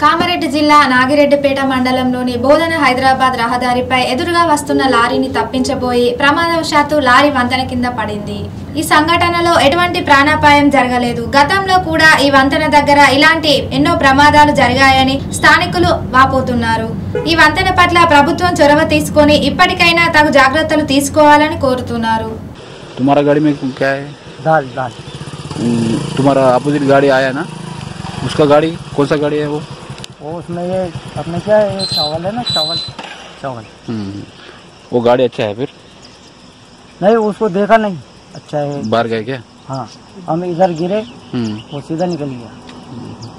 కామారెడ్డి జిల్లా నాగిరెడ్డిపేట మండలంలోని బోధన హైదరాబాద్ రహదారిపై ఎదురుగా వస్తున్న లారీని తప్పించబోయి ప్రమాదవశాత్తు లారీ వంతెన కింద పడింది ఈ సంఘటనలో ఎటువంటి ప్రాణాపాయం జరగలేదు గతంలో కూడా ఈ వంతెన దగ్గర ఇలాంటి ఎన్నో ప్రమాదాలు జరిగాయని స్థానికులు వాపోతున్నారు ఈ వంతెన పట్ల ప్రభుత్వం చొరవ తీసుకొని ఇప్పటికైనా తగు జాగ్రత్తలు తీసుకోవాలని కోరుతున్నారు तुम्हारा गाड़ी में क्या है दाल दाल हम्म, तुम्हारा अपोजिट गाड़ी आया ना उसका गाड़ी कौन सा गाड़ी है वो वो उसमें ये अपने क्या है ये चावल है ना चावल चावल। हम्म, वो गाड़ी अच्छा है फिर? नहीं उसको देखा नहीं। अच्छा है। बाहर गए क्या? हाँ हम इधर गिरे हम्म, वो सीधा निकल गया।